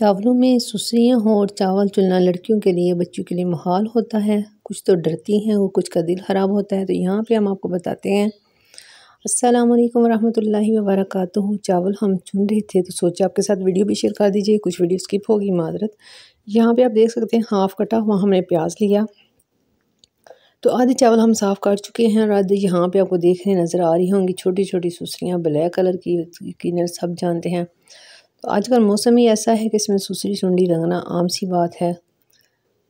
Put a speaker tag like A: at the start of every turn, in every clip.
A: چاولوں میں سسریاں ہوں اور چاول چلنا لڑکیوں کے لیے، بچوں کے لیے محال ہوتا ہے۔ کچھ تو ڈرتی ہیں اور کچھ کا دل خراب ہوتا ہے۔ تو یہاں پہ ہم آپ کو بتاتے ہیں۔ السلام علیکم ورحمۃ اللہ وبرکاتہ۔ چاول ہم چن رہے تھے تو سوچا آپ کے ساتھ ویڈیو بھی شیئر کر دیجیے، کچھ ویڈیو سکپ ہوگی معذرت۔ یہاں پہ آپ دیکھ سکتے ہیں، ہاف کٹا ہوا ہم نے پیاز لیا۔ تو آدھے چاول ہم صاف کر چکے ہیں اور آدھے یہاں پہ آپ کو دیکھنے نظر آ رہی ہوں گی۔ چھوٹی چھوٹی سسریاں، بلیک کلر کی سب جانتے ہیں۔ آج کل موسم ہی ایسا ہے کہ اس میں سسری سنڈی رنگنا عام سی بات ہے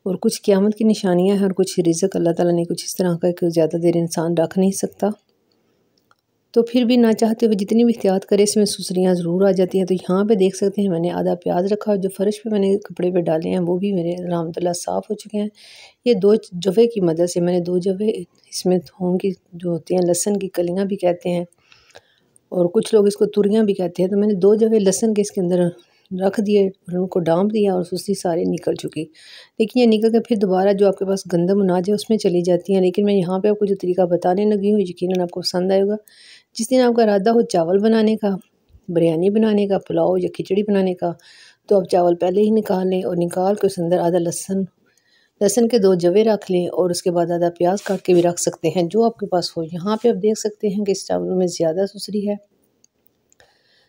A: اور کچھ قیامت کی نشانیاں ہیں اور کچھ رزق اللہ تعالیٰ نے کچھ اس طرح کا کہ زیادہ دیر انسان رکھ نہیں سکتا۔ تو پھر بھی نہ چاہتے ہوئے جتنی بھی احتیاط کرے اس میں سسریاں ضرور آ جاتی ہیں۔ تو یہاں پہ دیکھ سکتے ہیں میں نے آدھا پیاز رکھا جو فرش پہ میں نے کپڑے پہ ڈالے ہیں وہ بھی میرے الحمد اللہ صاف ہو چکے ہیں۔ یہ دو جوے کی مدد سے میں نے دو جوے اس میں تھوم کی جو ہوتی ہیں لہسن کی کلیاں بھی کہتے ہیں۔ اور کچھ لوگ اس کو توریاں بھی کہتے ہیں۔ تو میں نے دو جگہ لہسن کے اس کے اندر رکھ دیے اور ان کو ڈانپ دیا اور سستی سارے نکل چکی۔ لیکن یہ نکل کے پھر دوبارہ جو آپ کے پاس گندم نہ جائے اس میں چلی جاتی ہیں۔ لیکن میں یہاں پہ آپ کو جو طریقہ بتانے لگی ہوں، یقیناً آپ کو پسند آئے گا۔ جس دن آپ کا ارادہ ہو چاول بنانے کا، بریانی بنانے کا، پلاؤ یا کھچڑی بنانے کا، تو آپ چاول پہلے ہی نکال لیں اور نکال کے اس اندر آدھا لہسن لہسن کے دو جوے رکھ لیں اور اس کے بعد آدھا پیاز کاٹ کے بھی رکھ سکتے ہیں جو آپ کے پاس ہو۔ یہاں پہ آپ دیکھ سکتے ہیں کہ اس چاولوں میں زیادہ سسری ہے۔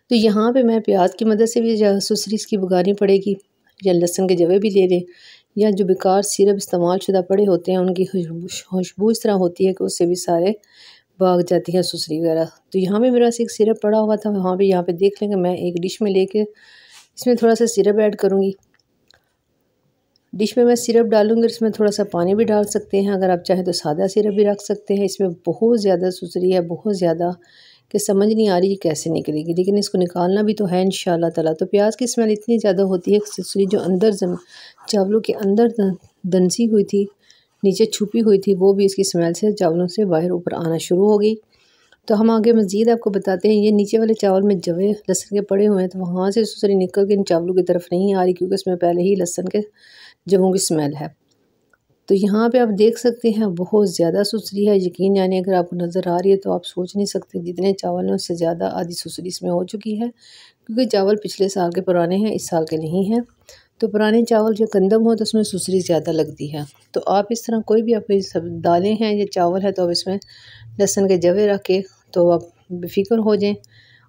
A: تو یہاں پہ میں پیاز کی مدد سے بھی سسری اس کی بگانی پڑے گی یا لہسن کے جوے بھی لے لیں یا جو بیکار سیرپ استعمال شدہ پڑے ہوتے ہیں، ان کی خوشبو اس طرح ہوتی ہے کہ اس سے بھی سارے بھاگ جاتی ہیں سسری وغیرہ۔ تو یہاں پہ میرا سے ایک سیرپ پڑا ہوا تھا۔ وہاں پہ یہاں پہ دیکھ لیں گے میں ایک ڈش میں لے کے اس میں تھوڑا سا سیرپ ایڈ کروں گی۔ ڈش میں میں سیرپ ڈالوں گی اس میں تھوڑا سا پانی بھی ڈال سکتے ہیں۔ اگر آپ چاہیں تو سادہ سیرپ بھی رکھ سکتے ہیں۔ اس میں بہت زیادہ سسری ہے، بہت زیادہ کہ سمجھ نہیں آ رہی کیسے نکلے گی۔ لیکن اس کو نکالنا بھی تو ہے ان شاء اللہ تعالیٰ۔ تو پیاز کی اسمیل اتنی زیادہ ہوتی ہے سسری جو اندر چاولوں کے اندر دنسی ہوئی تھی، نیچے چھپی ہوئی تھی، وہ بھی اس کی اسمیل سے چاولوں سے باہر اوپر آنا شروع ہو گئی۔ تو ہم آگے مزید آپ کو بتاتے ہیں۔ یہ نیچے والے چاول میں جوے لہسن کے پڑے ہوئے ہیں، تو وہاں سے سسری نکل کے ان چاولوں کی طرف نہیں آ رہی کیونکہ اس میں پہلے ہی لہسن کے جووں کی اسمیل ہے۔ تو یہاں پہ آپ دیکھ سکتے ہیں، بہت زیادہ سسری ہے۔ یقین یعنی اگر آپ کو نظر آ رہی ہے تو آپ سوچ نہیں سکتے جتنے چاول ہیں اس سے زیادہ آدھی سسری اس میں ہو چکی ہے۔ کیونکہ چاول پچھلے سال کے پرانے ہیں، اس سال کے نہیں ہیں۔ تو پرانے چاول جو گندم ہو تو اس میں سسری زیادہ لگتی ہے۔ تو آپ اس طرح کوئی بھی آپ سب دالیں ہیں یا چاول ہے تو آپ اس میں لہسن کے جوے رکھ کے تو آپ بے فکر ہو جائیں۔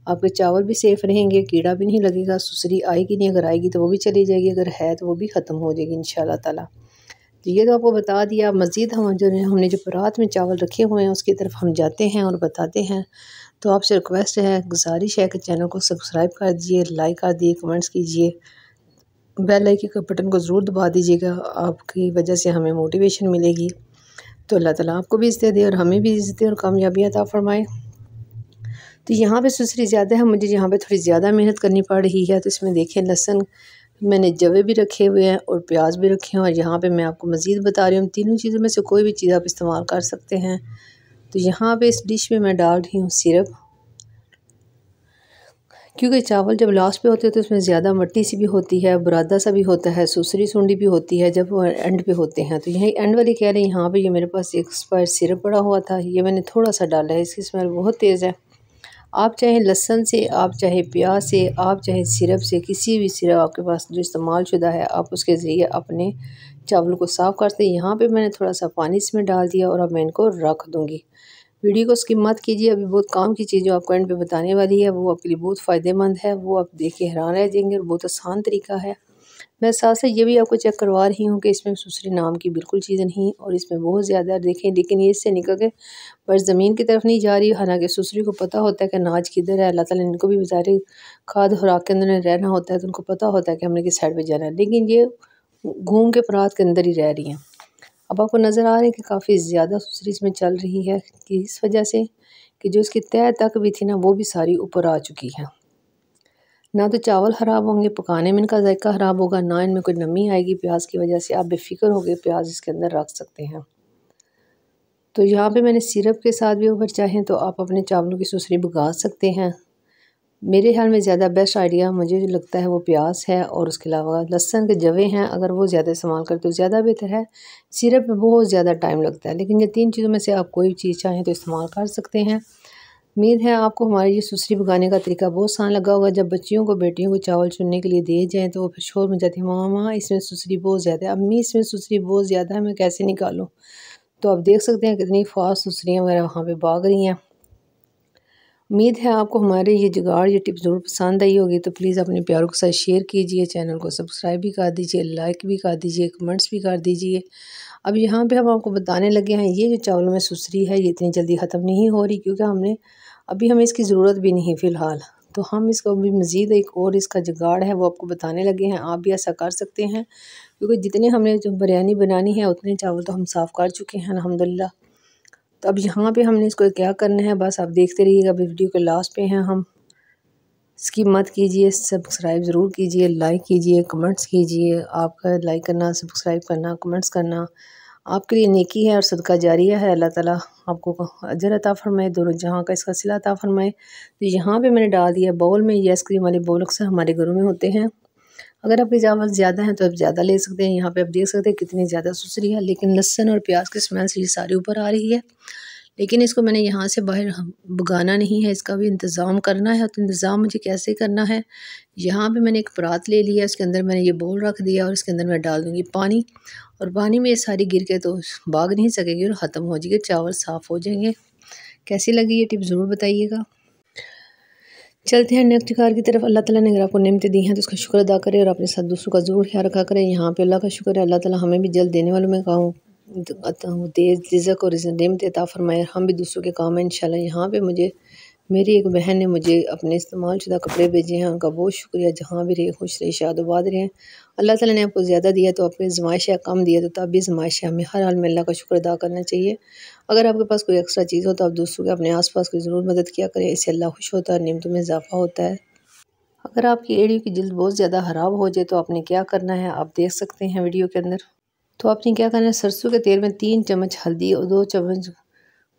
A: آپ کے چاول بھی سیف رہیں گے، کیڑا بھی نہیں لگے گا، سسری آئے گی نہیں، اگر آئے گی تو وہ بھی چلی جائے گی، اگر ہے تو وہ بھی ختم ہو جائے گی ان شاء اللہ تعالیٰ۔ تو یہ تو آپ کو بتا دیا، مزید ہم جو ہم نے جو پرات میں چاول رکھے ہوئے ہیں، اس کی طرف ہم جاتے ہیں اور بتاتے ہیں۔ تو آپ سے ریکویسٹ ہے گزارش ہے کہ چینل کو سبسکرائب کر دیجیے لائک کر دیجیے کمنٹس کیجیے بیل لائک کے بٹن کو ضرور دبا دیجیے گا، آپ کی وجہ سے ہمیں موٹیویشن ملے گی۔ تو اللہ تعالیٰ آپ کو بھی عزت دے اور ہمیں بھی عزت دے اور کامیابی عطا فرمائے۔ تو یہاں پہ سسری زیادہ ہے مجھے یہاں پہ تھوڑی زیادہ محنت کرنی پڑ رہی ہے۔ تو اس میں دیکھیں، لہسن میں نے جوے بھی رکھے ہوئے ہیں اور پیاز بھی رکھے ہیں اور یہاں پہ میں آپ کو مزید بتا رہی ہوں۔ تینوں چیزوں میں سے کوئی بھی چیز آپ استعمال کر سکتے ہیں۔ تو یہاں پہ اس ڈش میں میں ڈال رہی ہوں سیرپ۔ کیونکہ چاول جب لاسٹ پہ ہوتے ہیں تو اس میں زیادہ مٹی سی بھی ہوتی ہے، برادہ سا بھی ہوتا ہے، سوسری سونڈی بھی ہوتی ہے جب وہ اینڈ پہ ہوتے ہیں۔ تو یہی اینڈ والی کہہ رہے ہیں، یہاں پہ یہ میرے پاس ایک اسپائر سیرپ پڑا ہوا تھا، یہ میں نے تھوڑا سا ڈالا ہے، اس کی اسمیل بہت تیز ہے۔ آپ چاہے لہسن سے، آپ چاہے پیاز سے، آپ چاہے سرپ سے، کسی بھی سرپ آپ کے پاس جو استعمال شدہ ہے، آپ اس کے ذریعے اپنے چاول کو صاف کرتے یہاں پہ میں نے تھوڑا سا پانی اس میں ڈال دیا اور اب میں ان کو رکھ دوں گی۔ ویڈیو کو اسکپ مت کیجیے ابھی بہت کام کی چیز جو آپ کو اینڈ پہ بتانے والی ہے۔ وہ آپ کے لیے بہت فائدہ مند ہے۔ وہ آپ دیکھ کے حیران رہ جائیں گے اور بہت آسان طریقہ ہے۔ میں ساتھ ساتھ یہ بھی آپ کو چیک کروا رہی ہوں کہ اس میں سسری نام کی بالکل چیز نہیں اور اس میں بہت زیادہ دیکھیں، لیکن یہ اس سے نکل کے پر زمین کی طرف نہیں جا رہی۔ حالانکہ سسری کو پتہ ہوتا ہے کہ ناج کدھر ہے، اللہ تعالیٰ نے ان کو بھی بظاہر کھاد خوراک کے اندر رہنا ہوتا ہے تو ان کو پتہ ہوتا ہے کہ ہم نے کس سائڈ پہ جانا ہے۔ لیکن یہ گھوم کے پرات کے اندر ہی رہ رہی ہیں۔ اب آپ کو نظر آ رہے ہیں کہ کافی زیادہ سسری اس میں چل رہی ہے کہ اس وجہ سے کہ جو اس کی تہ تک بھی تھی نا، وہ بھی ساری اوپر آ چکی ہے۔ نہ تو چاول خراب ہوں گے، پکانے میں ان کا ذائقہ خراب ہوگا، نہ ان میں کوئی نمی آئے گی پیاز کی وجہ سے۔ آپ بے فکر ہو گئے، پیاز اس کے اندر رکھ سکتے ہیں۔ تو یہاں پہ میں نے سیرپ کے ساتھ بھی اوپر چاہیں تو آپ اپنے چاولوں کی سسری بگا سکتے ہیں۔ میرے خیال میں زیادہ بیسٹ آئیڈیا مجھے جو لگتا ہے وہ پیاز ہے اور اس کے علاوہ لہسن کے جوے ہیں۔ اگر وہ زیادہ استعمال کرتے تو زیادہ بہتر ہے۔ سیرپ میں بہت زیادہ ٹائم لگتا ہے، لیکن یہ تین چیزوں میں سے آپ کوئی چیز چاہیں تو استعمال کر سکتے ہیں۔ امید ہے آپ کو ہماری یہ سسری پکانے کا طریقہ بہت آسان لگا ہوگا۔ جب بچیوں کو بیٹیوں کو چاول چننے کے لیے دے جائیں تو وہ پھر شور میں جاتی ہیں۔ ماما اس میں سسری بہت زیادہ ہے۔ امی، اس میں سسری بہت زیادہ ہے، میں کیسے نکالوں؟ تو آپ دیکھ سکتے ہیں کتنی فاسٹ سسریاں وغیرہ وہاں پہ باغ رہی ہیں۔ امید ہے آپ کو ہمارے یہ جگاڑ، یہ ٹپ ضرور پسند آئی ہوگی۔ تو پلیز اپنے پیاروں کے ساتھ شیئر کیجیے۔ چینل کو سبسکرائب بھی کر دیجیے، لائک بھی کر دیجیے، کمنٹس بھی کر دیجیے۔ اب یہاں پہ ہم آپ کو بتانے لگے ہیں، یہ جو چاولوں میں سسری ہے، یہ اتنی جلدی ختم نہیں ہو رہی کیونکہ ہم نے ابھی ہمیں اس کی ضرورت بھی نہیں فی الحال۔ تو ہم اس کو بھی مزید ایک اور اس کا جگاڑ ہے، وہ آپ کو بتانے لگے ہیں۔ آپ بھی ایسا کر سکتے ہیں، کیونکہ جتنے ہم نے جو بریانی بنانی ہے، اتنے چاول تو ہم صاف کر چکے ہیں، الحمدللہ۔ تو اب یہاں پہ ہم نے اس کو کیا کرنا ہے، بس آپ دیکھتے رہیے گا ویڈیو کے لاسٹ پہ ہیں ہم۔ اس کی مت کیجیے سبسکرائب ضرور کیجیے لائک کیجیے کمنٹس کیجیے آپ کا لائک کرنا سبسکرائب کرنا کمنٹس کرنا آپ کے لیے نیکی ہے اور صدقہ جاریہ ہے۔ اللہ تعالیٰ آپ کو اجر عطا فرمائے دونوں جہاں کا اس کا صلہ عطا فرمائے۔ تو یہاں پہ میں نے ڈال دیا بول میں، یہ آئس کریم والے بول اکثر ہمارے گھروں میں ہوتے ہیں۔ اگر آپ کے چاول زیادہ ہیں تو آپ زیادہ لے سکتے ہیں۔ یہاں پہ آپ دیکھ سکتے ہیں کتنی زیادہ سسری ہے، لیکن لہسن اور پیاز کی سمیل سے یہ ساری اوپر آ رہی ہے۔ لیکن اس کو میں نے یہاں سے باہر بگانا نہیں ہے، اس کا بھی انتظام کرنا ہے۔ تو انتظام مجھے کیسے کرنا ہے؟ یہاں پہ میں نے ایک پرات لے لیا اس کے اندر میں نے یہ بول رکھ دیا اور اس کے اندر میں ڈال دوں گی پانی۔ اور پانی میں یہ ساری گر کے تو باغ نہیں سکے گی اور ختم ہو جائے گی، چاول صاف ہو جائیں گے۔ کیسی لگی یہ ٹپ ضرور بتائیے گا۔ چلتے ہیں نیکسٹ کار کی طرف۔ اللہ تعالیٰ نے اگر آپ کو نعمتیں دی ہیں تو اس کا شکر ادا کرے اور اپنے ساتھ دوسروں کا ضرور خیال رکھا کرے۔ یہاں پہ اللہ کا شکر ہے، اللہ تعالیٰ ہمیں بھی جلد دینے والوں میں کہوں تیز رزق اور نعمت عطا فرمائے ہم بھی دوسروں کے کام ہیں، انشاءاللہ یہاں پہ مجھے، میری ایک بہن نے مجھے اپنے استعمال شدہ کپڑے بھیجے ہیں، ان کا بہت شکریہ، جہاں بھی رہے، خوش رہے، شاد آباد رہے۔ اللہ تعالیٰ نے آپ کو زیادہ دیا تو آپ کو زمائش ہے کم دیا تو تب بھی زمائش ہے ہمیں ہر حال میں اللہ کا شکر ادا کرنا چاہیے۔ اگر آپ کے پاس کوئی ایکسٹرا چیز ہو تو آپ دوسروں کے اپنے آس پاس کی ضرور مدد کیا کریں، اس سے اللہ خوش ہوتا ہے نعمتوں میں اضافہ ہوتا ہے۔ اگر آپ کی ایڑی کی جلد بہت زیادہ خراب ہو جائے تو آپ نے کیا کرنا ہے؟ آپ دیکھ سکتے ہیں ویڈیو کے اندر۔ تو آپ نے کیا کرنا ہے، سرسوں کے تیل میں تین چمچ ہلدی اور دو چمچ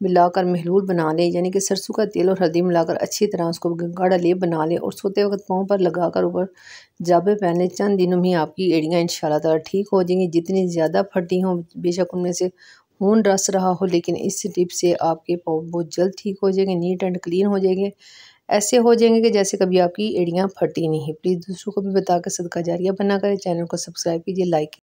A: ملا کر محلول بنا لیں۔ یعنی کہ سرسوں کا تیل اور ہلدی ملا کر اچھی طرح اس کو گاڑا لیپ بنا لیں اور سوتے وقت پاؤں پر لگا کر اوپر جابے پہن لیں چند دنوں میں آپ کی ایڑیاں انشاءاللہ تعالی ٹھیک ہو جائیں گی۔ جتنی زیادہ پھٹی ہوں، بے شک ان میں سے خون رس رہا ہو، لیکن اس ٹپ سے آپ کے پاؤں بہت جلد ٹھیک ہو جائیں گے، نیٹ اینڈ کلین ہو جائیں گے۔ ایسے ہو جائیں گے کہ جیسے کبھی آپ کی ایڑیاں پھٹی نہیں۔ پلیز دوسروں کو بھی بتا کر صدقہ جاریہ بنا کریں۔ چینل کو سبسکرائب کیجیے لائک